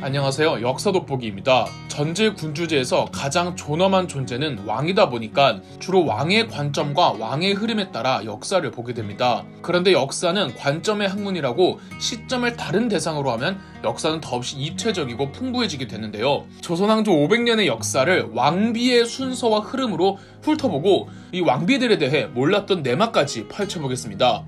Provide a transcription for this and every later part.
안녕하세요. 역사 돋보기입니다. 전제 군주제에서 가장 존엄한 존재는 왕이다 보니까 주로 왕의 관점과 왕의 흐름에 따라 역사를 보게 됩니다. 그런데 역사는 관점의 학문이라고 시점을 다른 대상으로 하면 역사는 더없이 입체적이고 풍부해지게 되는데요. 조선왕조 500년의 역사를 왕비의 순서와 흐름으로 훑어보고 이 왕비들에 대해 몰랐던 내막까지 파헤쳐보겠습니다.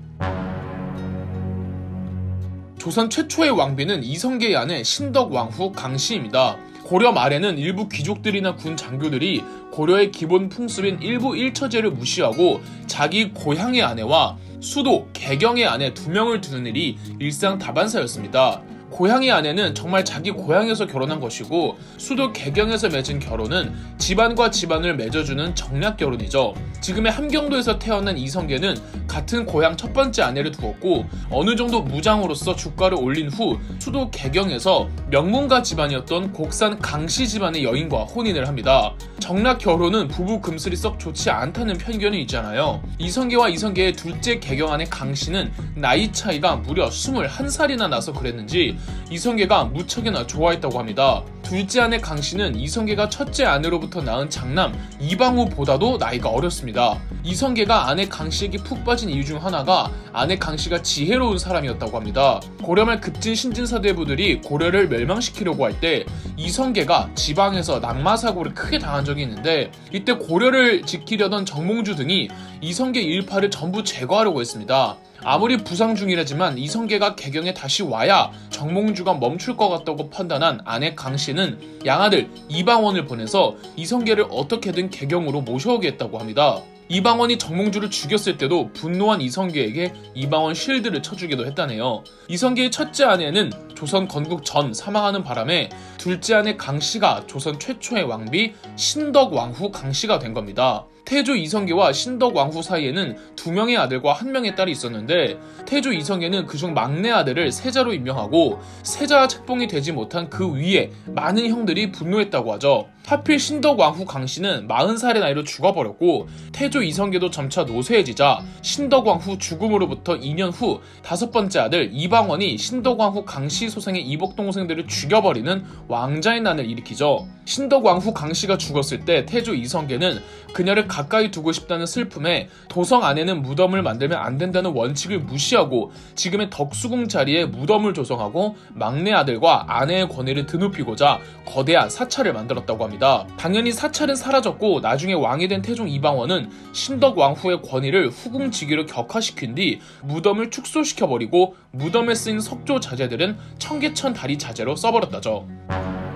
조선 최초의 왕비는 이성계의 아내 신덕왕후 강씨입니다. 고려 말에는 일부 귀족들이나 군 장교들이 고려의 기본 풍습인 일부 일처제를 무시하고 자기 고향의 아내와 수도, 개경의 아내 두 명을 두는 일이 일상 다반사였습니다. 고향의 아내는 정말 자기 고향에서 결혼한 것이고 수도 개경에서 맺은 결혼은 집안과 집안을 맺어주는 정략 결혼이죠. 지금의 함경도에서 태어난 이성계는 같은 고향 첫 번째 아내를 두었고 어느 정도 무장으로서 주가를 올린 후 수도 개경에서 명문가 집안이었던 곡산 강씨 집안의 여인과 혼인을 합니다. 정략 결혼은 부부 금슬이 썩 좋지 않다는 편견이 있잖아요. 이성계와 이성계의 둘째 개경 아내 강씨는 나이 차이가 무려 21살이나 나서 그랬는지 이성계가 무척이나 좋아했다고 합니다. 둘째 아내 강씨는 이성계가 첫째 아내로부터 낳은 장남 이방우보다도 나이가 어렸습니다. 이성계가 아내 강씨에게 푹 빠진 이유 중 하나가 아내 강씨가 지혜로운 사람이었다고 합니다. 고려말 급진 신진사대부들이 고려를 멸망시키려고 할 때 이성계가 지방에서 낙마사고를 크게 당한 적이 있는데 이때 고려를 지키려던 정몽주 등이 이성계 일파를 전부 제거하려고 했습니다. 아무리 부상 중이라지만 이성계가 개경에 다시 와야 정몽주가 멈출 것 같다고 판단한 아내 강씨는 양아들 이방원을 보내서 이성계를 어떻게든 개경으로 모셔오게 했다고 합니다. 이방원이 정몽주를 죽였을 때도 분노한 이성계에게 이방원 실드를 쳐주기도 했다네요. 이성계의 첫째 아내는 조선 건국 전 사망하는 바람에 둘째 아내 강씨가 조선 최초의 왕비 신덕왕후 강씨가 된 겁니다. 태조 이성계와 신덕 왕후 사이에는 두 명의 아들과 한 명의 딸이 있었는데 태조 이성계는 그중 막내 아들을 세자로 임명하고 세자 책봉이 되지 못한 그 위에 많은 형들이 분노했다고 하죠. 하필 신덕 왕후 강씨는 40살의 나이로 죽어버렸고 태조 이성계도 점차 노쇠해지자 신덕 왕후 죽음으로부터 2년 후 다섯 번째 아들 이방원이 신덕 왕후 강씨 소생의 이복 동생들을 죽여버리는 왕자의 난을 일으키죠. 신덕 왕후 강씨가 죽었을 때 태조 이성계는 그녀를 가까이 두고 싶다는 슬픔에 도성 안에는 무덤을 만들면 안 된다는 원칙을 무시하고 지금의 덕수궁 자리에 무덤을 조성하고 막내 아들과 아내의 권위를 드높이고자 거대한 사찰을 만들었다고 합니다. 당연히 사찰은 사라졌고 나중에 왕이 된 태종 이방원은 신덕 왕후의 권위를 후궁지기로 격화시킨 뒤 무덤을 축소시켜버리고 무덤에 쓰인 석조 자재들은 청계천 다리 자재로 써버렸다죠.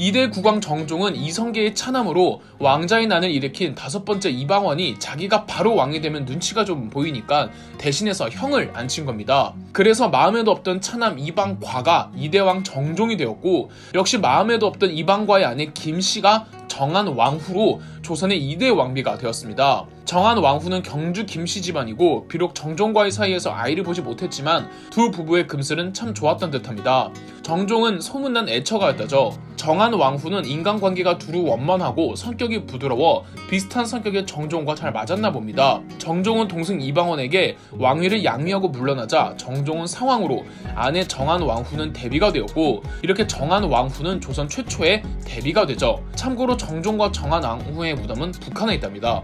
이대 국왕 정종은 이성계의 차남으로 왕자의 난을 일으킨 다섯 번째 이방원이 자기가 바로 왕이 되면 눈치가 좀 보이니까 대신해서 형을 앉힌 겁니다. 그래서 마음에도 없던 차남 이방과가 이대왕 정종이 되었고 역시 마음에도 없던 이방과의 아내 김씨가 정한 왕후로 조선의 2대 왕비가 되었습니다. 정한 왕후는 경주 김씨 집안이고 비록 정종과의 사이에서 아이를 보지 못했지만 두 부부의 금슬은 참 좋았던 듯합니다. 정종은 소문난 애처가였다죠. 정한 왕후는 인간관계가 두루 원만하고 성격이 부드러워 비슷한 성격의 정종과 잘 맞았나 봅니다. 정종은 동생 이방원에게 왕위를 양위하고 물러나자 정종은 상황으로 아내 정한 왕후는 대비가 되었고 이렇게 정한 왕후는 조선 최초의 대비가 되죠. 참고로 정종과 정한 왕후의 무덤은 북한에 있답니다.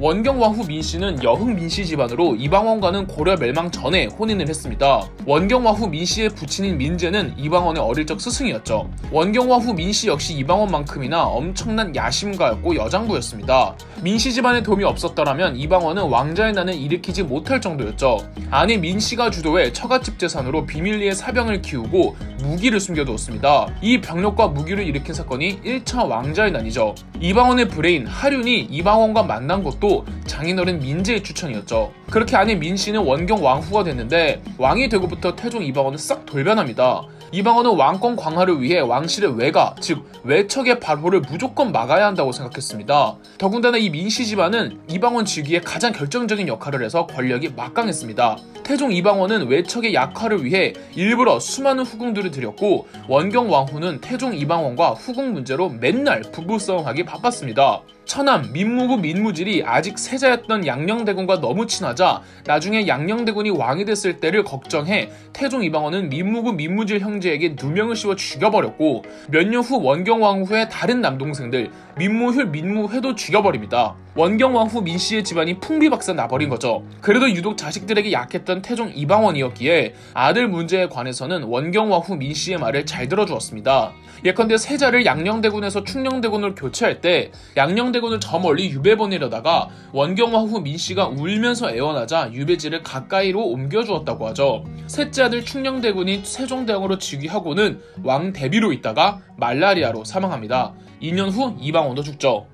원경 왕 후 민씨는 여흥 민씨 집안으로 이방원과는 고려 멸망 전에 혼인을 했습니다. 원경 왕 후 민씨의 부친인 민재는 이방원의 어릴 적 스승이었죠. 원경 왕 후 민씨 역시 이방원만큼이나 엄청난 야심가였고 여장부였습니다. 민씨 집안의 도움이 없었더라면 이방원은 왕자의 난을 일으키지 못할 정도였죠. 아내 민씨가 주도해 처갓집 재산으로 비밀리에 사병을 키우고 무기를 숨겨두었습니다. 이 병력과 무기를 일으킨 사건이 1차 왕자의 난이죠. 이방원의 브레인 하륜이 이방원과 만난 것도 또 장인어른 민제의 추천이었죠. 그렇게 아내 민씨는 원경 왕후가 됐는데 왕이 되고부터 태종 이방원은 싹 돌변합니다. 이방원은 왕권 강화를 위해 왕실의 외가, 즉 외척의 발호를 무조건 막아야 한다고 생각했습니다. 더군다나 이 민씨 집안은 이방원 즉위에 가장 결정적인 역할을 해서 권력이 막강했습니다. 태종 이방원은 외척의 약화를 위해 일부러 수많은 후궁들을 들였고 원경 왕후는 태종 이방원과 후궁 문제로 맨날 부부싸움하기 바빴습니다. 처남 민무구 민무질이 아직 세자였던 양녕대군과 너무 친하자 나중에 양녕대군이 왕이 됐을 때를 걱정해 태종 이방원은 민무구 민무질 형제에게 누명을 씌워 죽여버렸고 몇 년 후 원경왕후의 다른 남동생들 민무휼 민무회도 죽여버립니다. 원경왕후 민씨의 집안이 풍비박산 나버린 거죠. 그래도 유독 자식들에게 약했던 태종 이방원이었기에 아들 문제에 관해서는 원경왕후 민씨의 말을 잘 들어주었습니다. 예컨대 세자를 양녕대군에서 충녕대군으로 교체할 때 양녕대 군을 저 멀리 유배 보내려다가 원경왕후 민씨가 울면서 애원하자 유배지를 가까이로 옮겨주었다고 하죠. 셋째 아들 충녕대군이 세종대왕으로 즉위하고는 왕 대비로 있다가 말라리아로 사망합니다. 2년 후 이방원도 죽죠.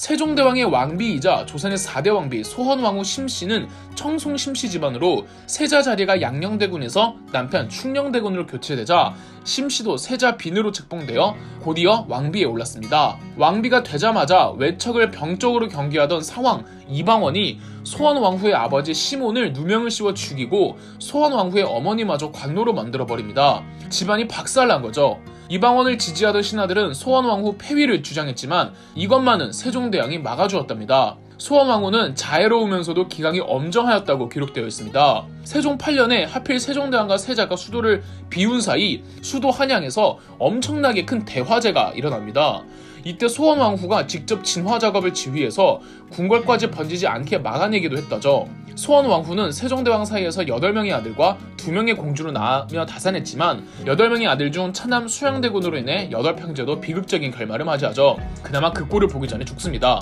세종대왕의 왕비이자 조선의 4대 왕비 소헌왕후 심씨는 청송 심씨 집안으로 세자 자리가 양녕대군에서 남편 충녕대군으로 교체되자 심씨도 세자 빈으로 책봉되어 곧이어 왕비에 올랐습니다. 왕비가 되자마자 외척을 병적으로 경계하던 사왕 이방원이 소헌왕후의 아버지 시몬을 누명을 씌워 죽이고 소헌왕후의 어머니마저 관노로 만들어버립니다. 집안이 박살난 거죠. 이방원을 지지하던 신하들은 소원왕후 폐위를 주장했지만 이것만은 세종대왕이 막아주었답니다. 소원왕후는 자애로우면서도 기강이 엄정하였다고 기록되어 있습니다. 세종 8년에 하필 세종대왕과 세자가 수도를 비운 사이 수도 한양에서 엄청나게 큰 대화재가 일어납니다. 이때 소원왕후가 직접 진화 작업을 지휘해서 궁궐까지 번지지 않게 막아내기도 했다죠. 소원왕후는 세종대왕 사이에서 8명의 아들과 2명의 공주로 낳으며 다산했지만 8명의 아들 중 차남 수양대군으로 인해 8평제도 비극적인 결말을 맞이하죠. 그나마 그 꼴을 보기 전에 죽습니다.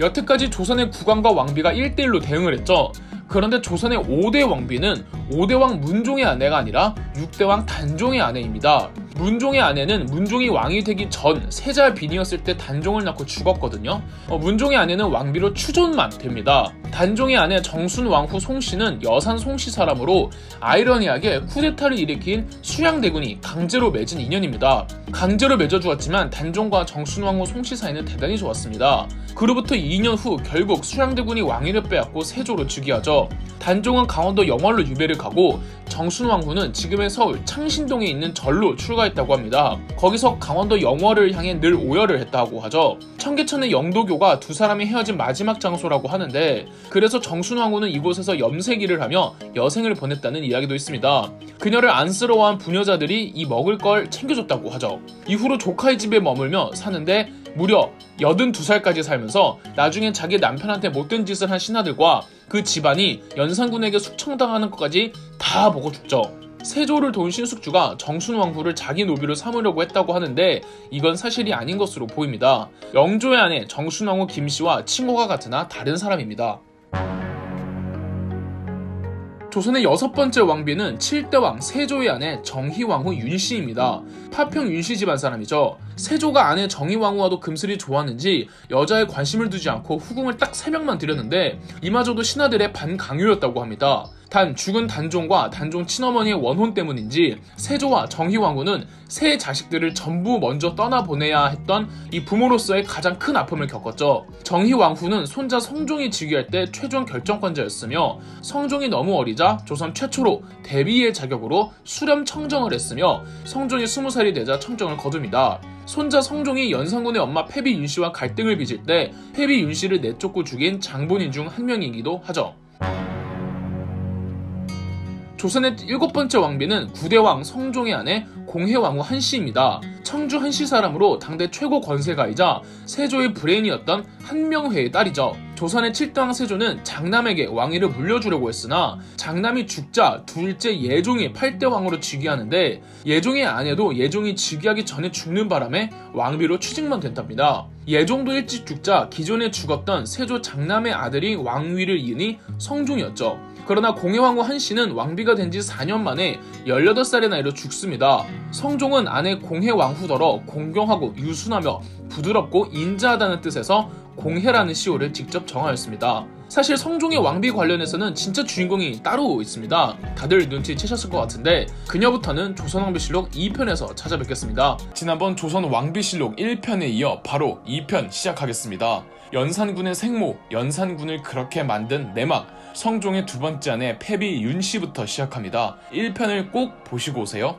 여태까지 조선의 국왕과 왕비가 1대1로 대응을 했죠. 그런데 조선의 5대 왕비는 5대왕 문종의 아내가 아니라 6대왕 단종의 아내입니다. 문종의 아내는 문종이 왕이 되기 전 세자 빈이었을 때 단종을 낳고 죽었거든요. 어, 문종의 아내는 왕비로 추존만 됩니다. 단종의 아내 정순 왕후 송씨는 여산 송씨 사람으로 아이러니하게 쿠데타를 일으킨 수양대군이 강제로 맺은 인연입니다. 강제로 맺어주었지만 단종과 정순 왕후 송씨 사이는 대단히 좋았습니다. 그로부터 2년 후 결국 수양대군이 왕위를 빼앗고 세조로 즉위하죠. 단종은 강원도 영월로 유배를 가고 정순 왕후는 지금의 서울 창신동에 있는 절로 출가 했다고 합니다. 거기서 강원도 영월을 향해 늘 오열을 했다고 하죠. 청계천의 영도교가 두 사람이 헤어진 마지막 장소라고 하는데 그래서 정순 왕후는 이곳에서 염색일을 하며 여생을 보냈다는 이야기도 있습니다. 그녀를 안쓰러워한 부녀자들이 이 먹을 걸 챙겨줬다고 하죠. 이후로 조카의 집에 머물며 사는데 무려 82살까지 살면서 나중엔 자기 남편한테 못된 짓을 한 신하들과 그 집안이 연산군에게 숙청당하는 것까지 다 보고 죽죠. 세조를 도운 신숙주가 정순왕후를 자기 노비로 삼으려고 했다고 하는데 이건 사실이 아닌 것으로 보입니다. 영조의 아내 정순왕후 김씨와 친구가 같으나 다른 사람입니다. 조선의 여섯 번째 왕비는 7대 왕 세조의 아내 정희왕후 윤씨입니다. 파평 윤씨 집안 사람이죠. 세조가 아내 정희왕후와도 금슬이 좋았는지 여자에 관심을 두지 않고 후궁을 딱 3명만 들였는데 이마저도 신하들의 반강요였다고 합니다. 단 죽은 단종과 단종 친어머니의 원혼 때문인지 세조와 정희왕후는 새 자식들을 전부 먼저 떠나보내야 했던 이 부모로서의 가장 큰 아픔을 겪었죠. 정희왕후는 손자 성종이 즉위할 때 최종 결정권자였으며 성종이 너무 어리자 조선 최초로 대비의 자격으로 수렴 청정을 했으며 성종이 20살이 되자 청정을 거둡니다. 손자 성종이 연산군의 엄마 패비 윤씨와 갈등을 빚을 때 패비 윤씨를 내쫓고 죽인 장본인 중 한 명이기도 하죠. 조선의 일곱 번째 왕비는 구대왕 성종의 아내 공해왕후 한씨입니다. 청주 한씨 사람으로 당대 최고 권세가이자 세조의 브레인이었던 한명회의 딸이죠. 조선의 7대왕 세조는 장남에게 왕위를 물려주려고 했으나 장남이 죽자 둘째 예종이 8대 왕으로 즉위하는데 예종의 아내도 예종이 즉위하기 전에 죽는 바람에 왕비로 취직만 된답니다. 예종도 일찍 죽자 기존에 죽었던 세조 장남의 아들이 왕위를 이으니 성종이었죠. 그러나 공해왕후 한씨는 왕비가 된 지 4년 만에 18살의 나이로 죽습니다. 성종은 아내 공해왕후더러 공경하고 유순하며 부드럽고 인자하다는 뜻에서 공해라는 시호를 직접 정하였습니다. 사실 성종의 왕비 관련해서는 진짜 주인공이 따로 있습니다. 다들 눈치채셨을 것 같은데 그녀부터는 조선왕비실록 2편에서 찾아뵙겠습니다. 지난번 조선왕비실록 1편에 이어 바로 2편 시작하겠습니다. 연산군의 생모, 연산군을 그렇게 만든 내막, 성종의 두 번째 아내 패비 윤씨부터 시작합니다. 1편을 꼭 보시고 오세요.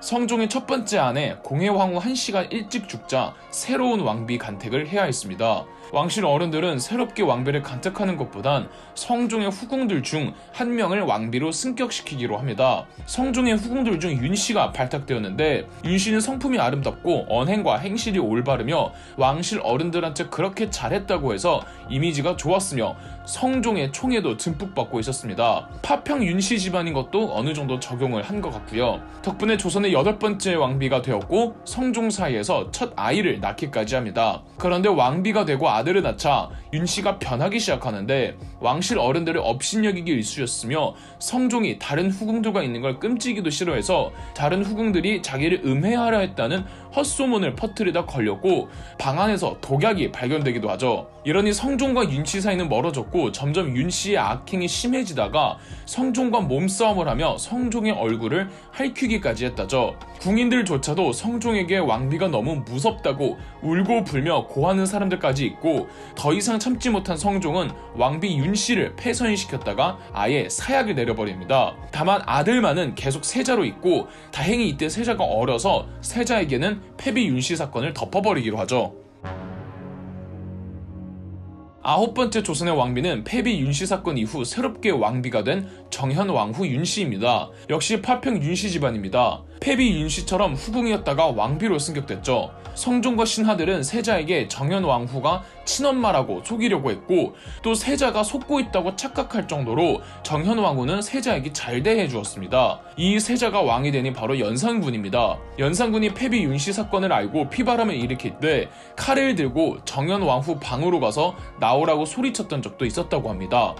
성종의 첫 번째 아내 공해황후 한씨가 일찍 죽자 새로운 왕비 간택을 해야 했습니다. 왕실 어른들은 새롭게 왕비를 간택하는 것보단 성종의 후궁들 중 한 명을 왕비로 승격시키기로 합니다. 성종의 후궁들 중 윤씨가 발탁되었는데 윤씨는 성품이 아름답고 언행과 행실이 올바르며 왕실 어른들한테 그렇게 잘했다고 해서 이미지가 좋았으며 성종의 총애도 듬뿍 받고 있었습니다. 파평 윤씨 집안인 것도 어느 정도 적용을 한 것 같고요. 덕분에 조선의 여덟 번째 왕비가 되었고 성종 사이에서 첫 아이를 낳기까지 합니다. 그런데 왕비가 되고 아들을 낳자 윤 씨가 변하기 시작하는데 왕실 어른들의 업신여기기 일쑤였으며 성종이 다른 후궁들과 있는 걸 끔찍이도 싫어해서 다른 후궁들이 자기를 음해하려 했다는 헛소문을 퍼뜨리다 걸렸고 방 안에서 독약이 발견되기도 하죠. 이러니 성종과 윤씨 사이는 멀어졌고 점점 윤 씨의 악행이 심해지다가 성종과 몸싸움을 하며 성종의 얼굴을 할퀴기까지 했다죠. 궁인들조차도 성종에게 왕비가 너무 무섭다고 울고 불며 고하는 사람들까지 있고 더 이상 참지 못한 성종은 왕비 윤 씨를 폐선시켰다가 아예 사약을 내려버립니다. 다만 아들만은 계속 세자로 있고 다행히 이때 세자가 어려서 세자에게는 패비 윤씨 사건을 덮어버리기로 하죠. 아홉 번째 조선의 왕비는 패비 윤씨 사건 이후 새롭게 왕비가 된 정현 왕후 윤씨입니다. 역시 파평 윤씨 집안입니다. 패비 윤씨처럼 후궁이었다가 왕비로 승격됐죠. 성종과 신하들은 세자에게 정현 왕후가 친엄마라고 속이려고 했고 또 세자가 속고 있다고 착각할 정도로 정현 왕후는 세자에게 잘 대해 주었습니다. 이 세자가 왕이 되니 바로 연산군입니다. 연산군이 패비 윤씨 사건을 알고 피바람을 일으킬 때 칼을 들고 정현 왕후 방으로 가서 나오라고 소리쳤던 적도 있었다고 합니다.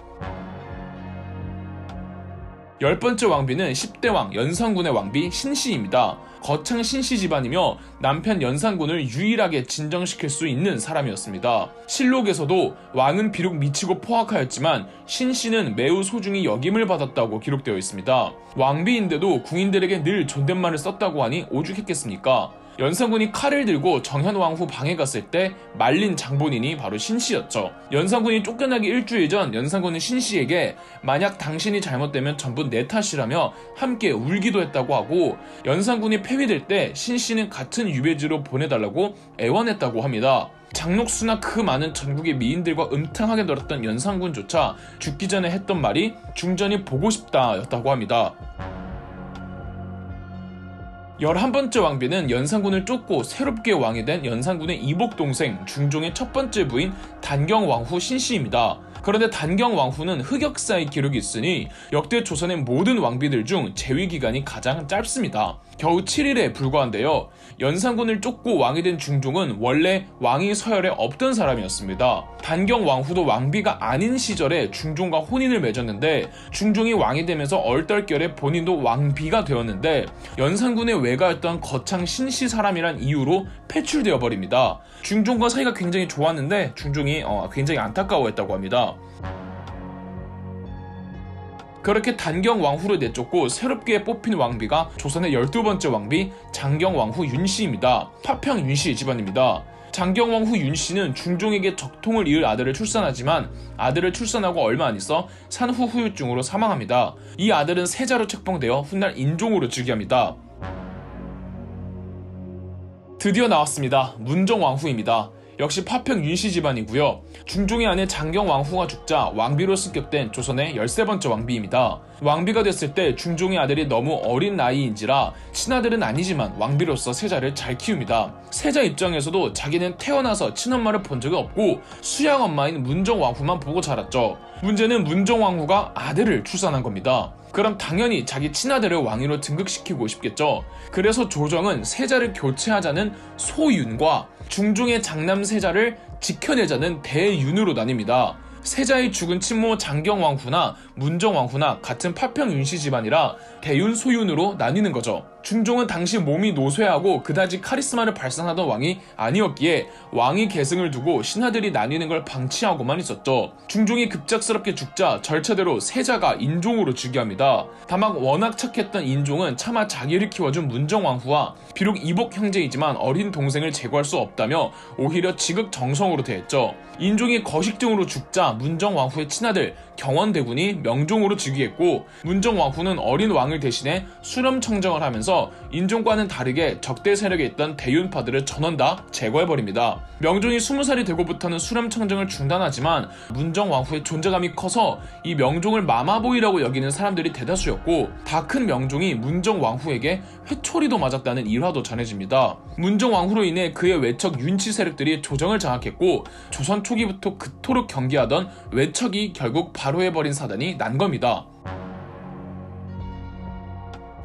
열 번째 왕비는 10대 왕 연산군의 왕비 신씨입니다. 거창 신씨 집안이며 남편 연산군을 유일하게 진정시킬 수 있는 사람이었습니다. 실록에서도 왕은 비록 미치고 포악하였지만 신씨는 매우 소중히 역임을 받았다고 기록되어 있습니다. 왕비인데도 궁인들에게 늘 존댓말을 썼다고 하니 오죽했겠습니까? 연산군이 칼을 들고 정현왕 후 방에 갔을 때 말린 장본인이 바로 신씨였죠. 연산군이 쫓겨나기 일주일 전 연산군은 신씨에게 만약 당신이 잘못되면 전부 내 탓이라며 함께 울기도 했다고 하고 연산군이 폐위될 때 신씨는 같은 유배지로 보내달라고 애원했다고 합니다. 장록수나 그 많은 전국의 미인들과 음탕하게 놀았던 연산군조차 죽기 전에 했던 말이 중전이 보고 싶다 였다고 합니다. 11번째 왕비는 연산군을 쫓고 새롭게 왕이 된 연산군의 이복 동생 중종의 첫 번째 부인 단경 왕후 신씨입니다. 그런데 단경 왕후는 흑역사의 기록이 있으니 역대 조선의 모든 왕비들 중 재위 기간이 가장 짧습니다. 겨우 7일에 불과한데요. 연산군을 쫓고 왕이 된 중종은 원래 왕이 서열에 없던 사람이었습니다. 단경 왕후도 왕비가 아닌 시절에 중종과 혼인을 맺었는데 중종이 왕이 되면서 얼떨결에 본인도 왕비가 되었는데 연산군의 외가였던 거창 신씨 사람이란 이유로 폐출되어 버립니다. 중종과 사이가 굉장히 좋았는데 중종이 어, 굉장히 안타까워했다고 합니다. 그렇게 단경 왕후를 내쫓고 새롭게 뽑힌 왕비가 조선의 12번째 왕비 장경 왕후 윤씨입니다. 파평 윤씨 집안입니다. 장경 왕후 윤씨는 중종에게 적통을 이을 아들을 출산하지만 아들을 출산하고 얼마 안 있어 산후 후유증으로 사망합니다. 이 아들은 세자로 책봉되어 훗날 인종으로 즉위합니다. 드디어 나왔습니다. 문정 왕후입니다. 역시 파평 윤씨 집안이고요. 중종의 아내 장경 왕후가 죽자 왕비로 승격된 조선의 13번째 왕비입니다. 왕비가 됐을 때 중종의 아들이 너무 어린 나이인지라 친아들은 아니지만 왕비로서 세자를 잘 키웁니다. 세자 입장에서도 자기는 태어나서 친엄마를 본 적이 없고 수양 엄마인 문정 왕후만 보고 자랐죠. 문제는 문정 왕후가 아들을 출산한 겁니다. 그럼 당연히 자기 친아들을 왕위로 등극시키고 싶겠죠. 그래서 조정은 세자를 교체하자는 소윤과 중종의 장남 세자를 지켜내자는 대윤으로 나뉩니다. 세자의 죽은 친모 장경왕후나 문정왕후나 같은 파평 윤씨 집안이라 대윤 소윤으로 나뉘는 거죠. 중종은 당시 몸이 노쇠하고 그다지 카리스마를 발산하던 왕이 아니었기에 왕위 계승을 두고 신하들이 나뉘는 걸 방치하고만 있었죠. 중종이 급작스럽게 죽자 절차대로 세자가 인종으로 즉위합니다. 다만 워낙 착했던 인종은 차마 자기를 키워준 문정왕후와 비록 이복 형제이지만 어린 동생을 제거할 수 없다며 오히려 지극정성으로 대했죠. 인종이 거식증으로 죽자 문정왕후의 친아들 경원 대군이 명종으로 즉위했고 문정왕후는 어린 왕을 대신해 수렴 청정을 하면서 하면서 인종과는 다르게 적대 세력에 있던 대윤파들을 전원 다 제거해버립니다. 명종이 20살이 되고부터는 수렴 청정을 중단하지만 문정 왕후의 존재감이 커서 이 명종을 마마보이라고 여기는 사람들이 대다수였고 다 큰 명종이 문정 왕후에게 회초리도 맞았다는 일화도 전해집니다. 문정 왕후로 인해 그의 외척 윤치 세력들이 조정을 장악했고 조선 초기부터 그토록 경계하던 외척이 결국 발호해버린 사단이 난 겁니다.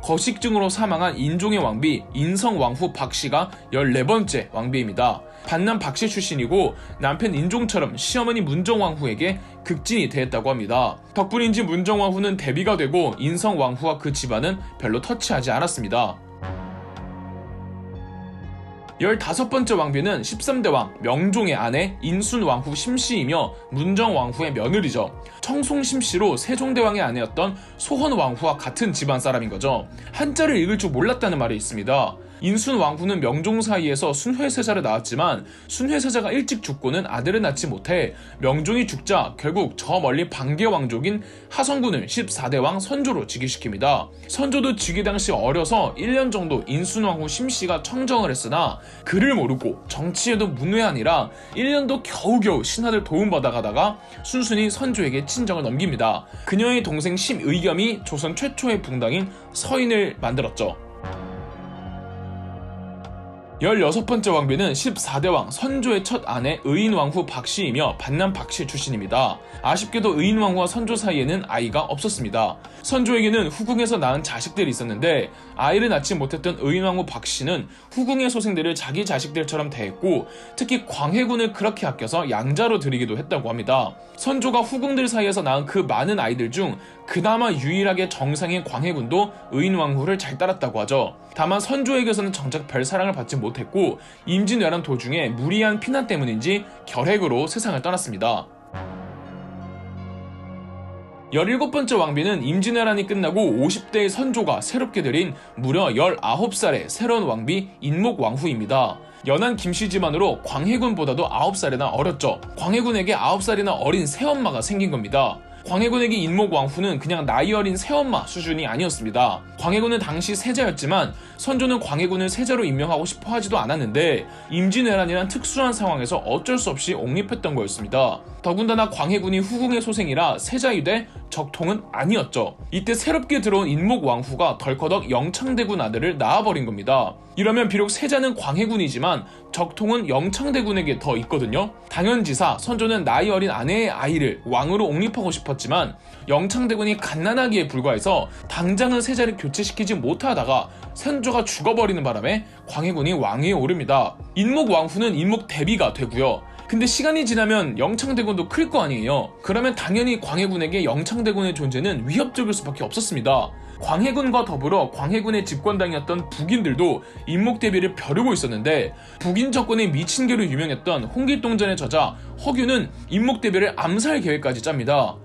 거식증으로 사망한 인종의 왕비 인성 왕후 박씨가 14번째 왕비입니다. 반남 박씨 출신이고 남편 인종처럼 시어머니 문정 왕후에게 극진이 대했다고 합니다. 덕분인지 문정 왕후는 대비가 되고 인성 왕후와 그 집안은 별로 터치하지 않았습니다. 15번째 왕비는 13대 왕 명종의 아내 인순 왕후 심씨이며 문정 왕후의 며느리죠. 청송 심씨로 세종대왕의 아내였던 소헌 왕후와 같은 집안 사람인 거죠. 한자를 읽을 줄 몰랐다는 말이 있습니다. 인순 왕후는 명종 사이에서 순회세자를 낳았지만 순회세자가 일찍 죽고는 아들을 낳지 못해 명종이 죽자 결국 저 멀리 방계 왕족인 하성군을 14대 왕 선조로 즉위시킵니다. 선조도 즉위 당시 어려서 1년 정도 인순 왕후 심씨가 청정을 했으나 글을 모르고 정치에도 문외한이라 1년도 겨우겨우 신하들 도움받아 가다가 순순히 선조에게 친정을 넘깁니다. 그녀의 동생 심의겸이 조선 최초의 붕당인 서인을 만들었죠. 16번째 왕비는 14대 왕 선조의 첫 아내 의인왕후 박씨이며 반남 박씨 출신입니다. 아쉽게도 의인왕후와 선조 사이에는 아이가 없었습니다. 선조에게는 후궁에서 낳은 자식들이 있었는데 아이를 낳지 못했던 의인왕후 박씨는 후궁의 소생들을 자기 자식들처럼 대했고 특히 광해군을 그렇게 아껴서 양자로 드리기도 했다고 합니다. 선조가 후궁들 사이에서 낳은 그 많은 아이들 중 그나마 유일하게 정상인 광해군도 의인왕후를 잘 따랐다고 하죠. 다만 선조에게서는 정작 별 사랑을 받지 못했고 임진왜란 도중에 무리한 피난 때문인지 결핵으로 세상을 떠났습니다. 17번째 왕비는 임진왜란이 끝나고 50대의 선조가 새롭게 들인 무려 19살의 새로운 왕비 인목 왕후입니다. 연한 김씨 집안으로 광해군보다도 9살이나 어렸죠. 광해군에게 9살이나 어린 새엄마가 생긴 겁니다. 광해군에게 인목 왕후는 그냥 나이 어린 새엄마 수준이 아니었습니다. 광해군은 당시 세자였지만 선조는 광해군을 세자로 임명하고 싶어 하지도 않았는데 임진왜란이란 특수한 상황에서 어쩔 수 없이 옹립했던 거였습니다. 더군다나 광해군이 후궁의 소생이라 세자이 돼 적통은 아니었죠. 이때 새롭게 들어온 인목 왕후가 덜커덕 영창대군 아들을 낳아버린 겁니다. 이러면 비록 세자는 광해군이지만 적통은 영창대군에게 더 있거든요. 당연지사 선조는 나이 어린 아내의 아이를 왕으로 옹립하고 싶었지만 영창대군이 갓난아기에 불과해서 당장은 세자를 교체시키지 못하다가 선조가 죽어버리는 바람에 광해군이 왕위에 오릅니다. 인목 왕후는 인목 대비가 되고요. 근데 시간이 지나면 영창대군도 클 거 아니에요. 그러면 당연히 광해군에게 영창대군의 존재는 위협적일 수밖에 없었습니다. 광해군과 더불어 광해군의 집권당이었던 북인들도 인목대비를 벼르고 있었는데 북인 정권의 미친개로 유명했던 홍길동전의 저자 허균은 인목대비를 암살 계획까지 짭니다.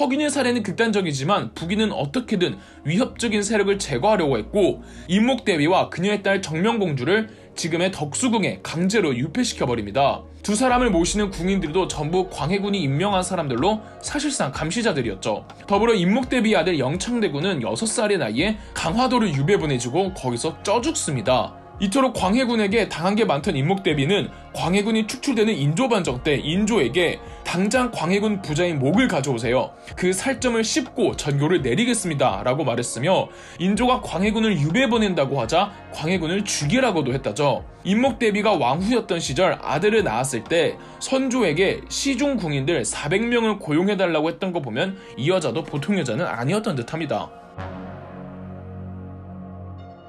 허균의 사례는 극단적이지만 북인은 어떻게든 위협적인 세력을 제거하려고 했고 인목대비와 그녀의 딸 정명공주를 지금의 덕수궁에 강제로 유폐시켜버립니다. 두 사람을 모시는 궁인들도 전부 광해군이 임명한 사람들로 사실상 감시자들이었죠. 더불어 임목대비 아들 영창대군은 6살의 나이에 강화도를 유배 보내주고 거기서 쪄 죽습니다. 이토록 광해군에게 당한 게 많던 임목대비는 광해군이 축출되는 인조반정 때 인조에게 당장 광해군 부자인 목을 가져오세요. 그 살점을 씹고 전교를 내리겠습니다. 라고 말했으며 인조가 광해군을 유배 보낸다고 하자 광해군을 죽이라고도 했다죠. 임목대비가 왕후였던 시절 아들을 낳았을 때 선조에게 시중 궁인들 400명을 고용해달라고 했던 거 보면 이 여자도 보통 여자는 아니었던 듯합니다.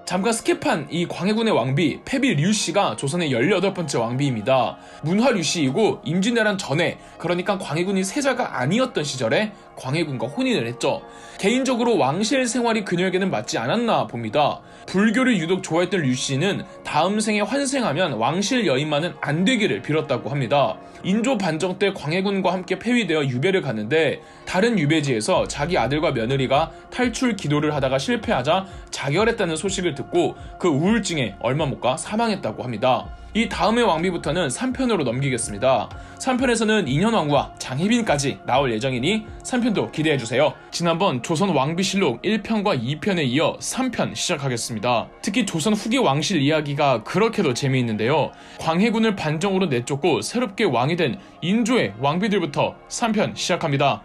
잠깐 skip한 이 광해군의 왕비 폐비 류씨가 조선의 18번째 왕비입니다. 문화 류씨이고 임진왜란 전에 그러니까 광해군이 세자가 아니었던 시절에 광해군과 혼인을 했죠. 개인적으로 왕실 생활이 그녀에게는 맞지 않았나 봅니다. 불교를 유독 좋아했던 류씨는 다음 생에 환생하면 왕실 여인만은 안 되기를 빌었다고 합니다. 인조 반정 때 광해군과 함께 폐위되어 유배를 갔는데 다른 유배지에서 자기 아들과 며느리가 탈출 기도를 하다가 실패하자 자결했다는 소식을 듣고 그 우울증에 얼마 못 가 사망했다고 합니다. 이 다음의 왕비부터는 3편으로 넘기겠습니다. 3편에서는 인현왕후와 장희빈까지 나올 예정이니 3편도 기대해주세요. 지난번 조선 왕비실록 1편과 2편에 이어 3편 시작하겠습니다. 특히 조선 후기 왕실 이야기가 그렇게도 재미있는데요. 광해군을 반정으로 내쫓고 새롭게 왕이 된 인조의 왕비들부터 3편 시작합니다.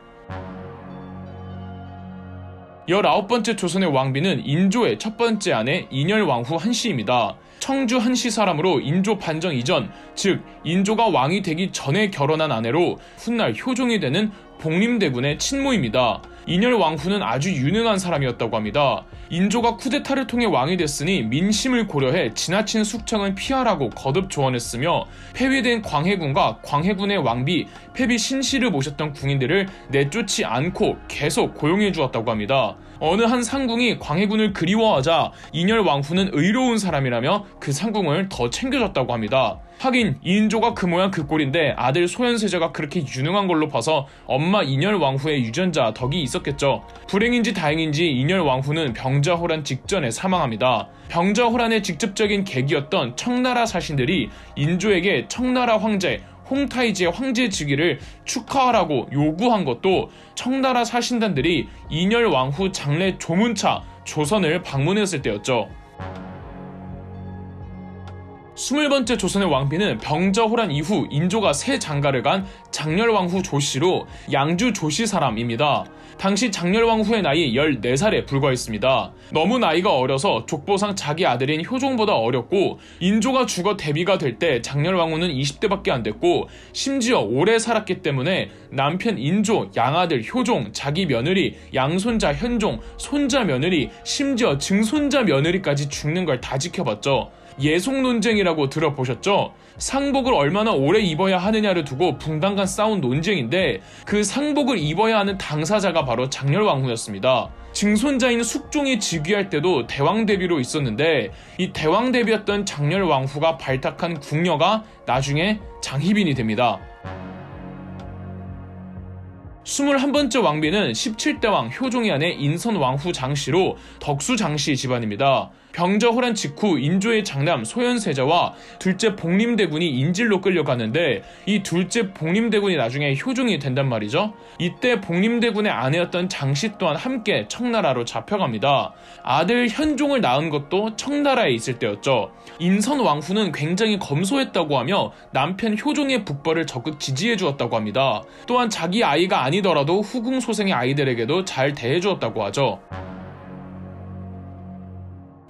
19번째 조선의 왕비는 인조의 첫 번째 아내 인열왕후 한씨입니다. 청주 한씨 사람으로 인조 반정 이전, 즉 인조가 왕이 되기 전에 결혼한 아내로 훗날 효종이 되는 복림대군의 친모입니다. 인열 왕후는 아주 유능한 사람이었다고 합니다. 인조가 쿠데타를 통해 왕이 됐으니 민심을 고려해 지나친 숙청은 피하라고 거듭 조언했으며 폐위된 광해군과 광해군의 왕비 폐비 신씨를 모셨던 궁인들을 내쫓지 않고 계속 고용해 주었다고 합니다. 어느 한 상궁이 광해군을 그리워하자 인열 왕후는 의로운 사람이라며 그 상궁을 더 챙겨줬다고 합니다. 하긴 인조가 그 모양 그 꼴인데 아들 소현세자가 그렇게 유능한 걸로 봐서 엄마 인열 왕후의 유전자 덕이 있었겠죠. 불행인지 다행인지 인열 왕후는 병자호란 직전에 사망합니다. 병자호란의 직접적인 계기였던 청나라 사신들이 인조에게 청나라 황제 홍타이지의 황제 즉위를 축하하라고 요구한 것도 청나라 사신단들이 인열 왕후 장례 조문차 조선을 방문했을 때였죠. 20번째 조선의 왕비는 병저호란 이후 인조가 새 장가를 간 장렬왕후 조씨로 양주 조씨 사람입니다. 당시 장렬왕후의 나이 14살에 불과했습니다. 너무 나이가 어려서 족보상 자기 아들인 효종보다 어렸고 인조가 죽어 데뷔가 될 때 장렬왕후는 20대밖에 안 됐고 심지어 오래 살았기 때문에 남편 인조, 양아들 효종, 자기 며느리, 양손자 현종, 손자 며느리, 심지어 증손자 며느리까지 죽는 걸 다 지켜봤죠. 예속 논쟁이라고 들어보셨죠? 상복을 얼마나 오래 입어야 하느냐를 두고 붕당간 싸운 논쟁인데 그 상복을 입어야 하는 당사자가 바로 장렬왕후였습니다. 증손자인 숙종이 즉위할 때도 대왕 대비로 있었는데 이 대왕 대비였던 장렬왕후가 발탁한 궁녀가 나중에 장희빈이 됩니다. 21번째 왕비는 17대 왕 효종이 아내 인선 왕후 장씨로 덕수 장씨 집안입니다. 병저 호란 직후 인조의 장남 소현세자와 둘째 복림대군이 인질로 끌려가는데 이 둘째 복림대군이 나중에 효종이 된단 말이죠. 이때 복림대군의 아내였던 장씨 또한 함께 청나라로 잡혀갑니다. 아들 현종을 낳은 것도 청나라에 있을 때였죠. 인선 왕후는 굉장히 검소했다고 하며 남편 효종의 북벌을 적극 지지해 주었다고 합니다. 또한 자기 아이가 아니더라도 후궁 소생의 아이들에게도 잘 대해 주었다고 하죠.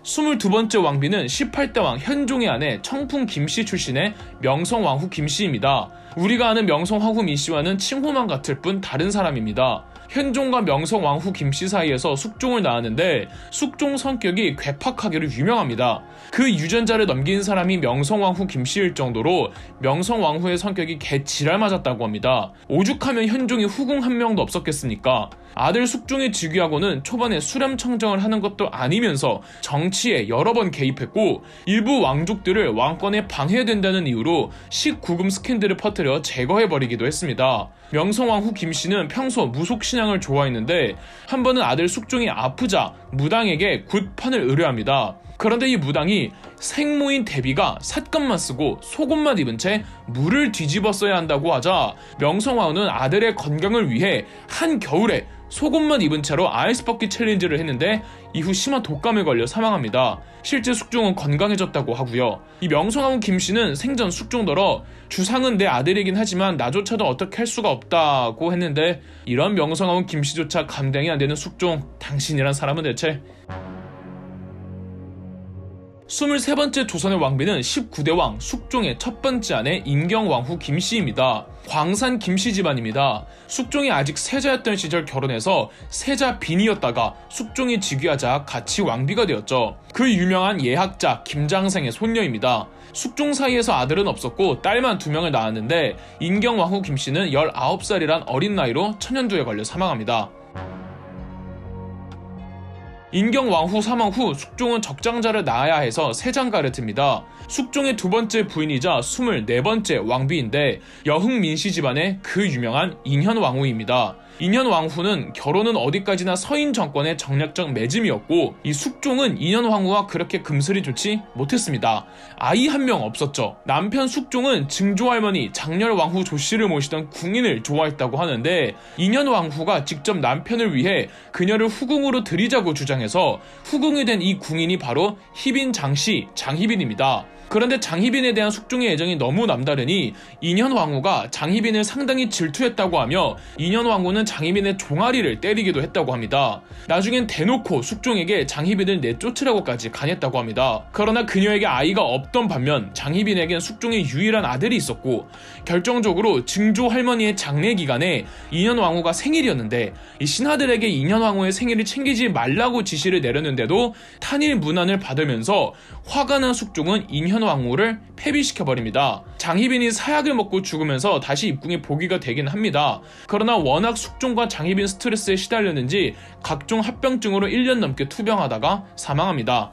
22번째 왕비는 18대 왕 현종의 아내 청풍 김씨 출신의 명성왕후 김씨입니다. 우리가 아는 명성왕후 민씨와는 칭호만 같을 뿐 다른 사람입니다. 현종과 명성 왕후 김씨 사이에서 숙종을 낳았는데 숙종 성격이 괴팍하기로 유명합니다. 그 유전자를 넘긴 사람이 명성 왕후 김씨일 정도로 명성 왕후의 성격이 개지랄 맞았다고 합니다. 오죽하면 현종이 후궁 한 명도 없었겠습니까? 아들 숙종의 즉위하고는 초반에 수렴청정을 하는 것도 아니면서 정치에 여러 번 개입했고 일부 왕족들을 왕권에 방해된다는 이유로 식구금 스캔들을 퍼뜨려 제거해버리기도 했습니다. 명성왕후 김씨는 평소 무속신 앙을 좋아했는데 한 번은 아들 숙종이 아프자 무당에게 굿판을 의뢰합니다. 그런데 이 무당이 생모인 대비가 삿감만 쓰고 속옷만 입은 채 물을 뒤집어 써야 한다고 하자 명성왕후는 아들의 건강을 위해 한 겨울에 속옷만 입은 채로 아이스 버킷 챌린지를 했는데 이후 심한 독감에 걸려 사망합니다. 실제 숙종은 건강해졌다고 하고요. 이 명성황후 김씨는 생전 숙종더러 주상은 내 아들이긴 하지만 나조차도 어떻게 할 수가 없다고 했는데 이런 명성황후 김씨조차 감당이 안 되는 숙종 당신이란 사람은 대체 23번째 조선의 왕비는 19대 왕 숙종의 첫 번째 아내 임경왕후 김씨입니다. 광산 김씨 집안입니다. 숙종이 아직 세자였던 시절 결혼해서 세자 빈이었다가 숙종이 즉위하자 같이 왕비가 되었죠. 그 유명한 예학자 김장생의 손녀입니다. 숙종 사이에서 아들은 없었고 딸만 두 명을 낳았는데 임경왕후 김씨는 19살이란 어린 나이로 천연두에 걸려 사망합니다. 인경 왕후 사망 후 숙종은 적장자를 낳아야 해서 세장가를 듭니다. 숙종의 두 번째 부인이자 24번째 왕비인데 여흥민씨 집안의 그 유명한 인현 왕후입니다. 인현 왕후는 결혼은 어디까지나 서인 정권의 정략적 매짐이었고 이 숙종은 인현 왕후와 그렇게 금슬이 좋지 못했습니다. 아이 한 명 없었죠. 남편 숙종은 증조 할머니 장렬 왕후 조씨를 모시던 궁인을 좋아했다고 하는데 인현 왕후가 직접 남편을 위해 그녀를 후궁으로 들이자고 주장해서 후궁이 된 이 궁인이 바로 희빈 장씨 장희빈입니다. 그런데 장희빈에 대한 숙종의 애정이 너무 남다르니 인현 왕후가 장희빈을 상당히 질투했다고 하며 인현 왕후는 장희빈의 종아리를 때리기도 했다고 합니다. 나중엔 대놓고 숙종에게 장희빈을 내쫓으라고까지 간했다고 합니다. 그러나 그녀에게 아이가 없던 반면 장희빈에겐 숙종의 유일한 아들이 있었고 결정적으로 증조 할머니의 장례 기간에 인현 왕후가 생일이었는데 이 신하들에게 인현 왕후의 생일을 챙기지 말라고 지시를 내렸는데도 탄일 문안을 받으면서 화가 난 숙종은 인현 인현 왕후를 폐비시켜 버립니다. 장희빈이 사약을 먹고 죽으면서 다시 입궁에 복위가 되긴 합니다. 그러나 워낙 숙종과 장희빈 스트레스에 시달렸는지 각종 합병증으로 1년 넘게 투병하다가 사망합니다.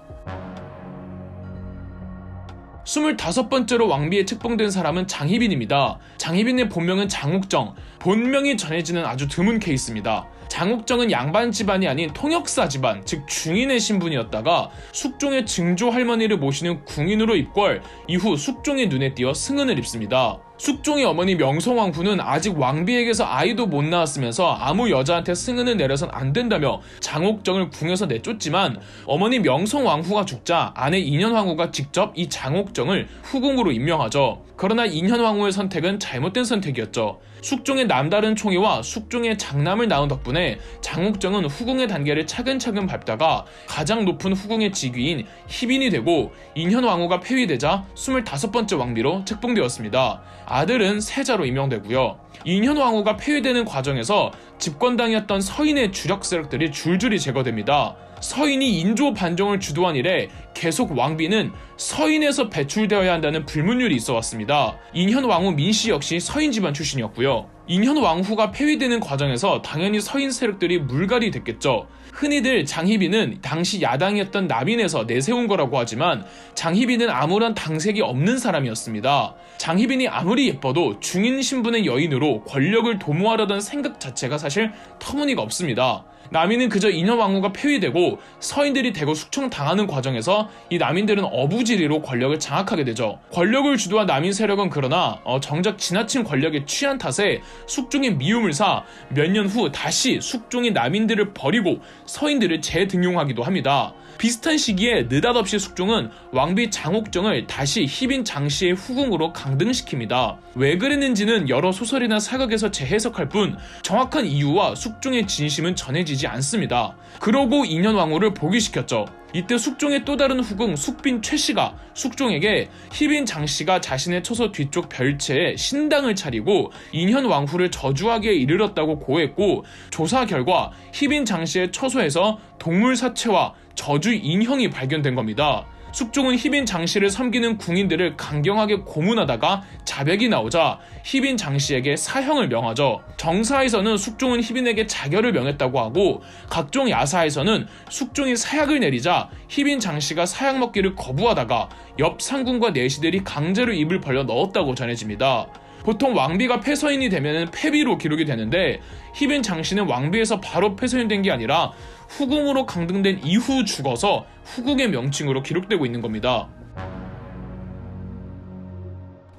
25번째로 왕비에 책봉된 사람은 장희빈입니다. 장희빈의 본명은 장옥정, 본명이 전해지는 아주 드문 케이스입니다. 장옥정은 양반 집안이 아닌 통역사 집안, 즉 중인의 신분이었다가 숙종의 증조 할머니를 모시는 궁인으로 입궐, 이후 숙종의 눈에 띄어 승은을 입습니다. 숙종의 어머니 명성왕후는 아직 왕비에게서 아이도 못 낳았으면서 아무 여자한테 승은을 내려선 안 된다며 장옥정을 궁에서 내쫓지만 어머니 명성왕후가 죽자 아내 인현왕후가 직접 이 장옥정을 후궁으로 임명하죠. 그러나 인현왕후의 선택은 잘못된 선택이었죠. 숙종의 남다른 총애와 숙종의 장남을 낳은 덕분에 장옥정은 후궁의 단계를 차근차근 밟다가 가장 높은 후궁의 직위인 희빈이 되고 인현 왕후가 폐위되자 25번째 왕비로 책봉되었습니다. 아들은 세자로 임명되고요. 인현 왕후가 폐위되는 과정에서 집권당이었던 서인의 주력 세력들이 줄줄이 제거됩니다. 서인이 인조 반정을 주도한 이래 계속 왕비는 서인에서 배출되어야 한다는 불문율이 있어 왔습니다. 인현 왕후 민씨 역시 서인 집안 출신이었고요. 인현 왕후가 폐위되는 과정에서 당연히 서인 세력들이 물갈이 됐겠죠. 흔히들 장희빈은 당시 야당이었던 남인에서 내세운 거라고 하지만 장희빈은 아무런 당색이 없는 사람이었습니다. 장희빈이 아무리 예뻐도 중인 신분의 여인으로 권력을 도모하려던 생각 자체가 사실 터무니가 없습니다. 남인은 그저 인현 왕후가 폐위되고 서인들이 대거 숙청당하는 과정에서 이 남인들은 어부지리로 권력을 장악하게 되죠. 권력을 주도한 남인 세력은 그러나 어, 정작 지나친 권력에 취한 탓에 숙종의 미움을 사 몇 년 후 다시 숙종이 남인들을 버리고 서인들을 재등용하기도 합니다. 비슷한 시기에 느닷없이 숙종은 왕비 장옥정을 다시 희빈 장씨의 후궁으로 강등시킵니다. 왜 그랬는지는 여러 소설이나 사극에서 재해석할 뿐 정확한 이유와 숙종의 진심은 전해지지 않습니다. 그러고 인현 왕후를 복위시켰죠. 이때 숙종의 또 다른 후궁 숙빈 최씨가 숙종에게 희빈 장씨가 자신의 처소 뒤쪽 별채에 신당을 차리고 인현 왕후를 저주하게 이르렀다고 고했고 조사 결과 희빈 장씨의 처소에서 동물 사체와 저주 인형이 발견된 겁니다. 숙종은 희빈 장씨를 섬기는 궁인들을 강경하게 고문하다가 자백이 나오자 희빈 장씨에게 사형을 명하죠. 정사에서는 숙종은 희빈에게 자결을 명했다고 하고 각종 야사에서는 숙종이 사약을 내리자 희빈 장씨가 사약 먹기를 거부하다가 옆 상군과 내시들이 강제로 입을 벌려 넣었다고 전해집니다. 보통 왕비가 폐서인이 되면 폐비로 기록이 되는데 희빈 장씨는 왕비에서 바로 폐서인 된 게 아니라 후궁으로 강등된 이후 죽어서 후궁의 명칭으로 기록되고 있는 겁니다.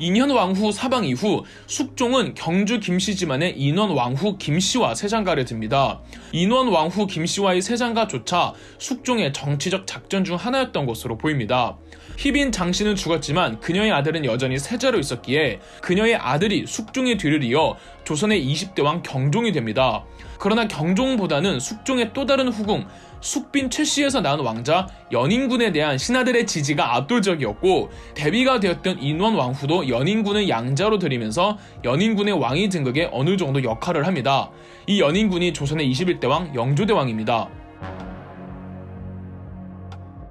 인현 왕후 사망 이후 숙종은 경주 김씨 집안의 인원 왕후 김씨와 새장가를 듭니다. 인원 왕후 김씨와의 새장가조차 숙종의 정치적 작전 중 하나였던 것으로 보입니다. 희빈 장씨는 죽었지만 그녀의 아들은 여전히 세자로 있었기에 그녀의 아들이 숙종의 뒤를 이어 조선의 20대 왕 경종이 됩니다. 그러나 경종보다는 숙종의 또 다른 후궁 숙빈 최씨에서 낳은 왕자 연잉군에 대한 신하들의 지지가 압도적이었고 대비가 되었던 인원 왕후도 연잉군을 양자로 들이면서 연인군의 왕위 등극에 어느 정도 역할을 합니다. 이 연인군이 조선의 21대 왕 영조대 왕입니다.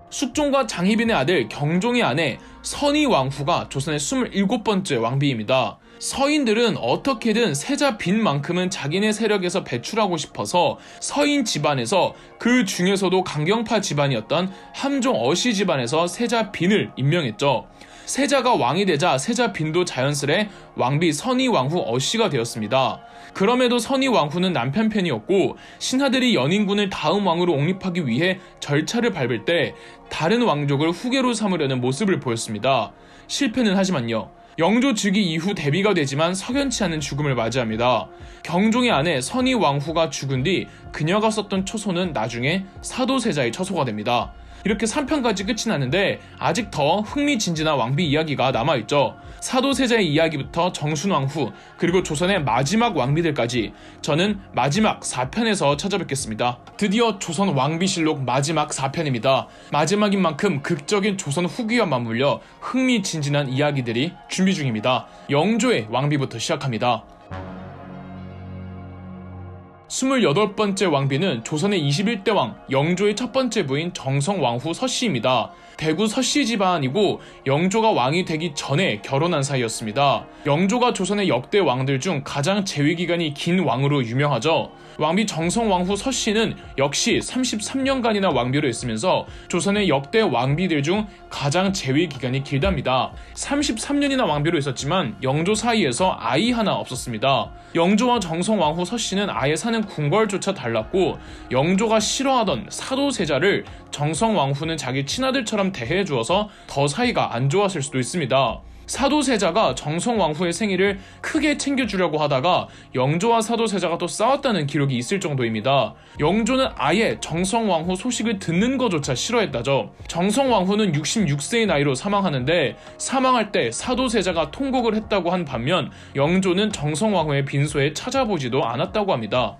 숙종과 장희빈의 아들 경종의 아내 선희 왕후가 조선의 27번째 왕비입니다. 서인들은 어떻게든 세자 빈 만큼은 자기네 세력에서 배출하고 싶어서 서인 집안에서 그 중에서도 강경파 집안이었던 함종 어시 집안에서 세자 빈을 임명했죠. 세자가 왕이 되자 세자 빈도 자연스레 왕비 선희 왕후 어씨가 되었습니다. 그럼에도 선희 왕후는 남편 편이었고 신하들이 연인군을 다음 왕으로 옹립하기 위해 절차를 밟을 때 다른 왕족을 후계로 삼으려는 모습을 보였습니다. 실패는 하지만요. 영조 즉위 이후 데뷔가 되지만 석연치 않은 죽음을 맞이합니다. 경종의 아내 선희 왕후가 죽은 뒤 그녀가 썼던 초소는 나중에 사도세자의 처소가 됩니다. 이렇게 3편까지 끝이 나는데 아직 더 흥미진진한 왕비 이야기가 남아있죠. 사도세자의 이야기부터 정순왕 후 그리고 조선의 마지막 왕비들까지 저는 마지막 4편에서 찾아뵙겠습니다. 드디어 조선 왕비실록 마지막 4편입니다. 마지막인 만큼 극적인 조선 후기와 맞물려 흥미진진한 이야기들이 준비 중입니다. 영조의 왕비부터 시작합니다. 28번째 왕비는 조선의 21대 왕, 영조의 첫 번째 부인 정성왕후 서씨입니다. 대구 서씨 집안이고 영조가 왕이 되기 전에 결혼한 사이였습니다. 영조가 조선의 역대 왕들 중 가장 재위 기간이 긴 왕으로 유명하죠. 왕비 정성왕 후 서씨는 역시 33년간이나 왕비로 있으면서 조선의 역대 왕비들 중 가장 재위 기간이 길답니다. 33년이나 왕비로 있었지만 영조 사이에서 아이 하나 없었습니다. 영조와 정성왕 후 서씨는 아예 사는 궁궐조차 달랐고 영조가 싫어하던 사도세자를 정성왕후는 자기 친아들처럼 대해 주어서 더 사이가 안 좋았을 수도 있습니다. 사도세자가 정성왕후의 생일을 크게 챙겨주려고 하다가 영조와 사도세자가 또 싸웠다는 기록이 있을 정도입니다. 영조는 아예 정성왕후 소식을 듣는 것조차 싫어했다죠. 정성왕후는 66세의 나이로 사망하는데 사망할 때 사도세자가 통곡을 했다고 한 반면 영조는 정성왕후의 빈소에 찾아보지도 않았다고 합니다.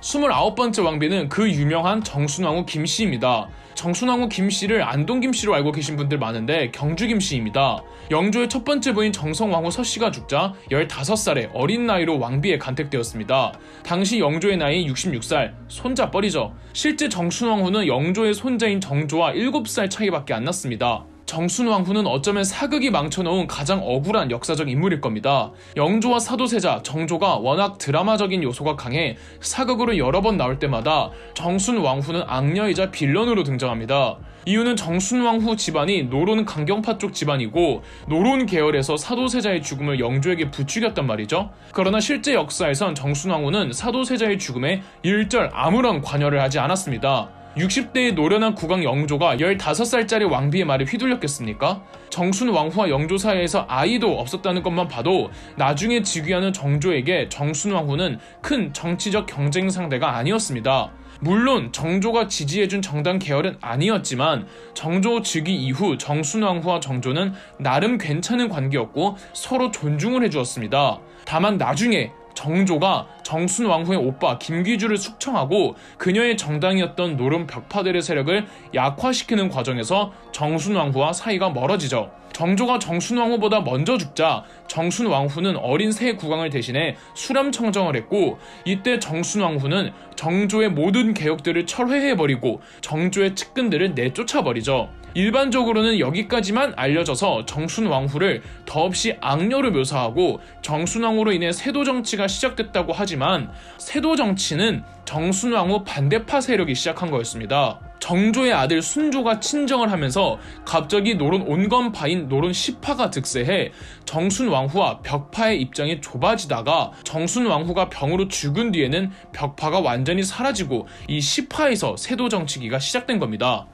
29번째 왕비는 그 유명한 정순왕후 김씨입니다. 정순왕후 김씨를 안동 김씨로 알고 계신 분들 많은데 경주 김씨입니다. 영조의 첫 번째 부인 정성왕후 서씨가 죽자 15살의 어린 나이로 왕비에 간택되었습니다. 당시 영조의 나이 66살, 손자 뻘이죠. 실제 정순왕후는 영조의 손자인 정조와 7살 차이밖에 안 났습니다. 정순왕후는 어쩌면 사극이 망쳐놓은 가장 억울한 역사적 인물일 겁니다. 영조와 사도세자, 정조가 워낙 드라마적인 요소가 강해 사극으로 여러 번 나올 때마다 정순왕후는 악녀이자 빌런으로 등장합니다. 이유는 정순왕후 집안이 노론 강경파 쪽 집안이고 노론 계열에서 사도세자의 죽음을 영조에게 부추겼단 말이죠. 그러나 실제 역사에선 정순왕후는 사도세자의 죽음에 일절 아무런 관여를 하지 않았습니다. 60대의 노련한 국왕 영조가 15살짜리 왕비의 말에 휘둘렸겠습니까? 정순 왕후와 영조 사이에서 아이도 없었다는 것만 봐도 나중에 즉위하는 정조에게 정순 왕후는 큰 정치적 경쟁 상대가 아니었습니다. 물론 정조가 지지해준 정당 계열은 아니었지만 정조 즉위 이후 정순왕후와 정조는 나름 괜찮은 관계였고 서로 존중을 해주었습니다. 다만 나중에 정조가 정순 왕후의 오빠 김귀주를 숙청하고 그녀의 정당이었던 노름 벽파들의 세력을 약화시키는 과정에서 정순 왕후와 사이가 멀어지죠. 정조가 정순 왕후보다 먼저 죽자 정순 왕후는 어린 새 국왕을 대신해 수렴 청정을 했고 이때 정순 왕후는 정조의 모든 개혁들을 철회해버리고 정조의 측근들을 내쫓아버리죠. 일반적으로는 여기까지만 알려져서 정순왕후를 더없이 악녀로 묘사하고 정순왕후로 인해 세도 정치가 시작됐다고 하지만 세도 정치는 정순왕후 반대파 세력이 시작한 거였습니다. 정조의 아들 순조가 친정을 하면서 갑자기 노론 온건파인 노론 시파가 득세해 정순왕후와 벽파의 입장이 좁아지다가 정순왕후가 병으로 죽은 뒤에는 벽파가 완전히 사라지고 이 시파에서 세도 정치기가 시작된 겁니다.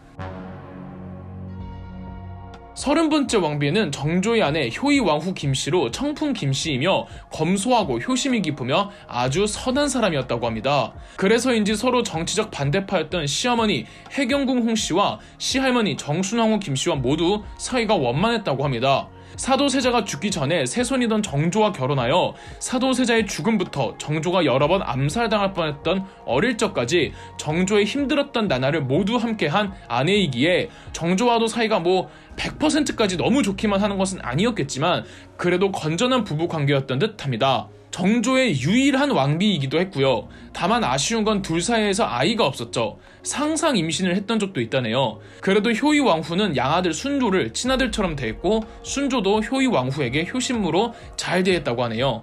서른 번째 왕비는 정조의 아내 효의 왕후 김씨로 청풍 김씨이며 검소하고 효심이 깊으며 아주 선한 사람이었다고 합니다. 그래서인지 서로 정치적 반대파였던 시어머니 해경궁 홍씨와 시할머니 정순왕후 김씨와 모두 사이가 원만했다고 합니다. 사도세자가 죽기 전에 새손이던 정조와 결혼하여 사도세자의 죽음부터 정조가 여러 번 암살당할 뻔했던 어릴 적까지 정조의 힘들었던 나날을 모두 함께한 아내이기에 정조와도 사이가 뭐 100%까지 너무 좋기만 하는 것은 아니었겠지만 그래도 건전한 부부 관계였던 듯 합니다. 정조의 유일한 왕비이기도 했고요. 다만 아쉬운 건 둘 사이에서 아이가 없었죠. 상상 임신을 했던 적도 있다네요. 그래도 효의 왕후는 양아들 순조를 친아들처럼 대했고 순조도 효의 왕후에게 효신무로 잘 대했다고 하네요.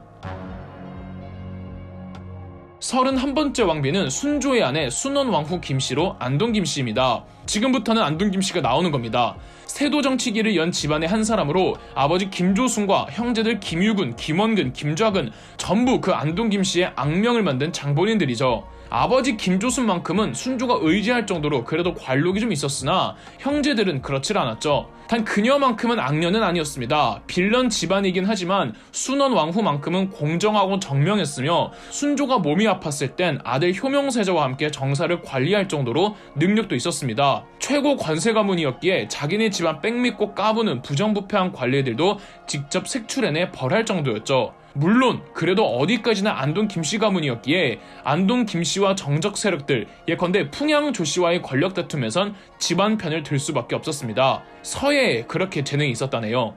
31번째 왕비는 순조의 아내 순원왕후 김씨로 안동 김씨입니다. 지금부터는 안동 김씨가 나오는 겁니다. 세도 정치기를 연 집안의 한 사람으로 아버지 김조순과 형제들 김유근, 김원근, 김좌근 전부 그 안동 김씨의 악명을 만든 장본인들이죠. 아버지 김조순만큼은 순조가 의지할 정도로 그래도 관록이 좀 있었으나 형제들은 그렇질 않았죠. 단 그녀만큼은 악녀는 아니었습니다. 빌런 집안이긴 하지만 순원 왕후만큼은 공정하고 정명했으며 순조가 몸이 아팠을 땐 아들 효명세자와 함께 정사를 관리할 정도로 능력도 있었습니다. 최고 관세 가문이었기에 자기네 집안 빽 믿고 까부는 부정부패한 관리들도 직접 색출해내 벌할 정도였죠. 물론 그래도 어디까지나 안동 김씨 가문이었기에 안동 김씨와 정적 세력들 예컨대 풍양 조씨와의 권력 다툼에선 집안 편을 들 수밖에 없었습니다. 서예에 그렇게 재능이 있었다네요.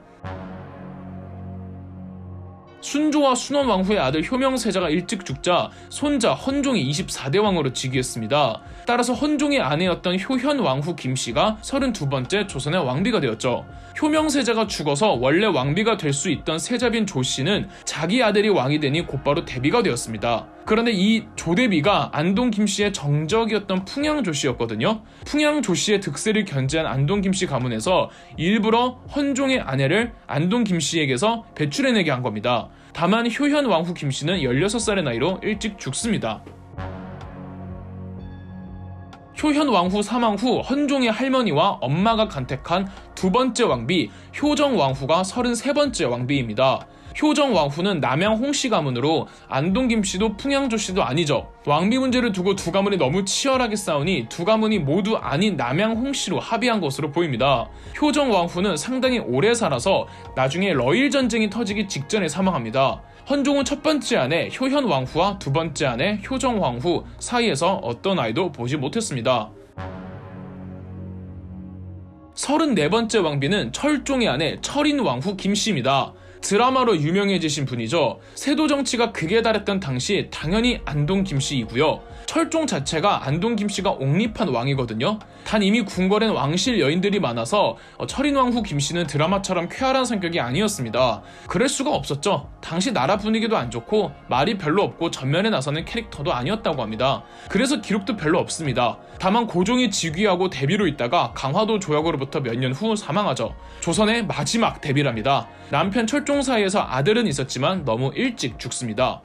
순조와 순원 왕후의 아들 효명세자가 일찍 죽자 손자 헌종이 24대 왕으로 즉위했습니다. 따라서 헌종의 아내였던 효현 왕후 김씨가 32번째 조선의 왕비가 되었죠. 효명세자가 죽어서 원래 왕비가 될 수 있던 세자빈 조씨는 자기 아들이 왕이 되니 곧바로 대비가 되었습니다. 그런데 이 조대비가 안동 김씨의 정적이었던 풍양 조씨였거든요. 풍양 조씨의 득세를 견제한 안동 김씨 가문에서 일부러 헌종의 아내를 안동 김씨에게서 배출해내게 한 겁니다. 다만 효현 왕후 김씨는 16살의 나이로 일찍 죽습니다. 효현 왕후 사망 후 헌종의 할머니와 엄마가 간택한 두 번째 왕비 효정 왕후가 33번째 왕비입니다. 효정 왕후는 남양 홍씨 가문으로 안동 김씨도 풍양조 씨도 아니죠. 왕비 문제를 두고 두 가문이 너무 치열하게 싸우니 두 가문이 모두 아닌 남양 홍씨로 합의한 것으로 보입니다. 효정 왕후는 상당히 오래 살아서 나중에 러일 전쟁이 터지기 직전에 사망합니다. 헌종은 첫 번째 아내 효현 왕후와 두 번째 아내 효정 왕후 사이에서 어떤 아이도 보지 못했습니다. 34번째 왕비는 철종의 아내 철인 왕후 김씨입니다. 드라마로 유명해지신 분이죠. 세도 정치가 극에 달했던 당시 당연히 안동 김씨이고요. 철종 자체가 안동 김씨가 옹립한 왕이거든요. 단 이미 궁궐엔 왕실 여인들이 많아서 철인 왕 후 김씨는 드라마처럼 쾌활한 성격이 아니었습니다. 그럴 수가 없었죠. 당시 나라 분위기도 안 좋고 말이 별로 없고 전면에 나서는 캐릭터도 아니었다고 합니다. 그래서 기록도 별로 없습니다. 다만 고종이 즉위하고 데뷔로 있다가 강화도 조약으로부터 몇 년 후 사망하죠. 조선의 마지막 데뷔랍니다. 남편 철종 사이에서 아들은 있었지만 너무 일찍 죽습니다.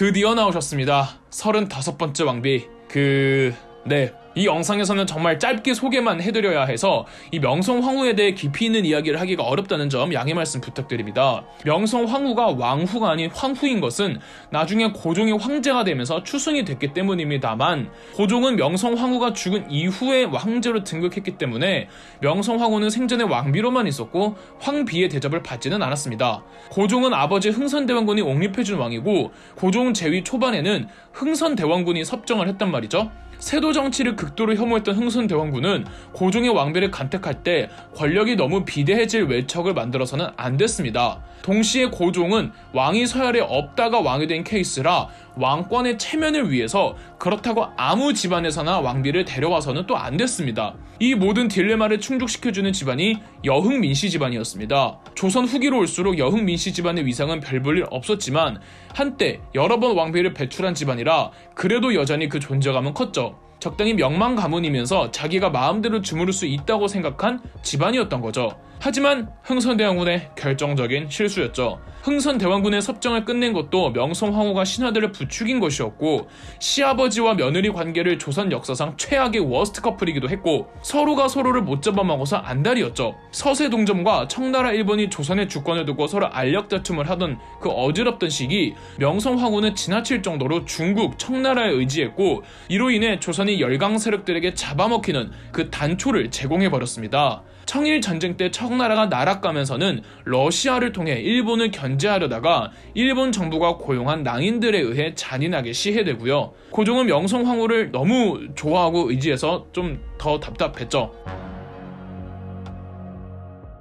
드디어 나오셨습니다. 35번째 왕비. 그, 네. 이 영상에서는 정말 짧게 소개만 해드려야 해서 이 명성 황후에 대해 깊이 있는 이야기를 하기가 어렵다는 점 양해 말씀 부탁드립니다. 명성 황후가 왕후가 아닌 황후인 것은 나중에 고종이 황제가 되면서 추승이 됐기 때문입니다만 고종은 명성 황후가 죽은 이후에 왕제로 등극했기 때문에 명성 황후는 생전에 왕비로만 있었고 황비의 대접을 받지는 않았습니다. 고종은 아버지 흥선대왕군이 옹립해준 왕이고 고종 재위 초반에는 흥선대왕군이 섭정을 했단 말이죠. 세도 정치를 극도로 혐오했던 흥선대왕군은 고종의 왕비를 간택할 때 권력이 너무 비대해질 외척을 만들어서는 안 됐습니다. 동시에 고종은 왕이 서열에 없다가 왕이 된 케이스라 왕권의 체면을 위해서 그렇다고 아무 집안에서나 왕비를 데려와서는 또 안 됐습니다. 이 모든 딜레마를 충족시켜주는 집안이 여흥민 씨 집안이었습니다. 조선 후기로 올수록 여흥민 씨 집안의 위상은 별 볼일 없었지만 한때 여러 번 왕비를 배출한 집안이라 그래도 여전히 그 존재감은 컸죠. 적당히 명망 가문이면서 자기가 마음대로 주무를 수 있다고 생각한 집안이었던 거죠. 하지만 흥선대왕군의 결정적인 실수였죠. 흥선대왕군의 섭정을 끝낸 것도 명성황후가 신하들을 부추긴 것이었고 시아버지와 며느리 관계를 조선 역사상 최악의 worst 커플이기도 했고 서로가 서로를 못 잡아먹어서 안달이었죠. 서세 동점과 청나라 일본이 조선의 주권을 두고 서로 알력 다툼을 하던 그 어지럽던 시기 명성황후는 지나칠 정도로 중국, 청나라에 의지했고 이로 인해 조선이 열강 세력들에게 잡아먹히는 그 단초를 제공해버렸습니다. 청일 전쟁 때 청나라가 나락가면서는 러시아를 통해 일본을 견제하려다가 일본 정부가 고용한 낭인들에 의해 잔인하게 시해되고요. 고종은 명성 황후를 너무 좋아하고 의지해서 좀 더 답답했죠.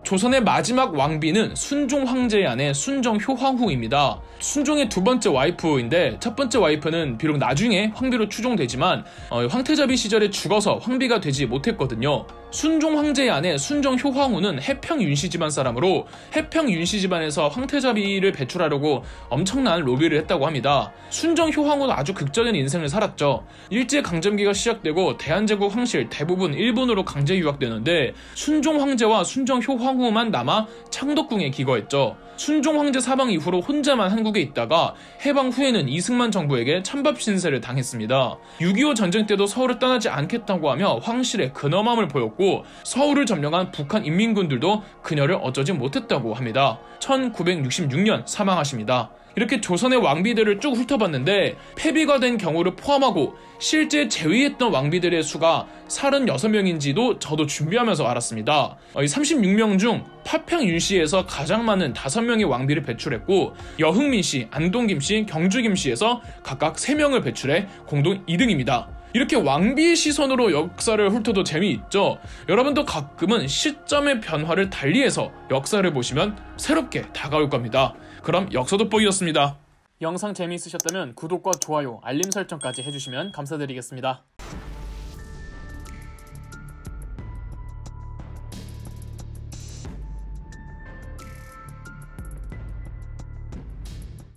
조선의 마지막 왕비는 순종 황제의 아내 순정 효 황후입니다. 순종의 두 번째 와이프인데 첫 번째 와이프는 비록 나중에 황비로 추종되지만 어, 황태자비 시절에 죽어서 황비가 되지 못했거든요. 순종 황제의 아내 순정 효황후는 해평 윤씨 집안 사람으로 해평 윤씨 집안에서 황태자비를 배출하려고 엄청난 로비를 했다고 합니다. 순정 효황후는 아주 극적인 인생을 살았죠. 일제 강점기가 시작되고 대한제국 황실 대부분 일본으로 강제 유학되는데 순종 황제와 순정 효황후만 남아 창덕궁에 기거했죠. 순종 황제 사방 이후로 혼자만 한국에 있다가 해방 후에는 이승만 정부에게 찬밥 신세를 당했습니다. 6.25 전쟁 때도 서울을 떠나지 않겠다고 하며 황실에 근엄함을 보였 고 서울을 점령한 북한 인민군들도 그녀를 어쩌지 못했다고 합니다. 1966년 사망하십니다. 이렇게 조선의 왕비들을 쭉 훑어봤는데 폐비가 된 경우를 포함하고 실제 제위했던 왕비들의 수가 36명인지도 저도 준비하면서 알았습니다. 이 36명 중 파평 윤씨에서 가장 많은 5명의 왕비를 배출했고 여흥민 씨, 안동김 씨, 경주김 씨에서 각각 3명을 배출해 공동 2등입니다. 이렇게 왕비의 시선으로 역사를 훑어도 재미있죠? 여러분도 가끔은 시점의 변화를 달리해서 역사를 보시면 새롭게 다가올 겁니다. 그럼 역사 돋보기였습니다. 영상 재미있으셨다면 구독과 좋아요, 알림 설정까지 해주시면 감사드리겠습니다.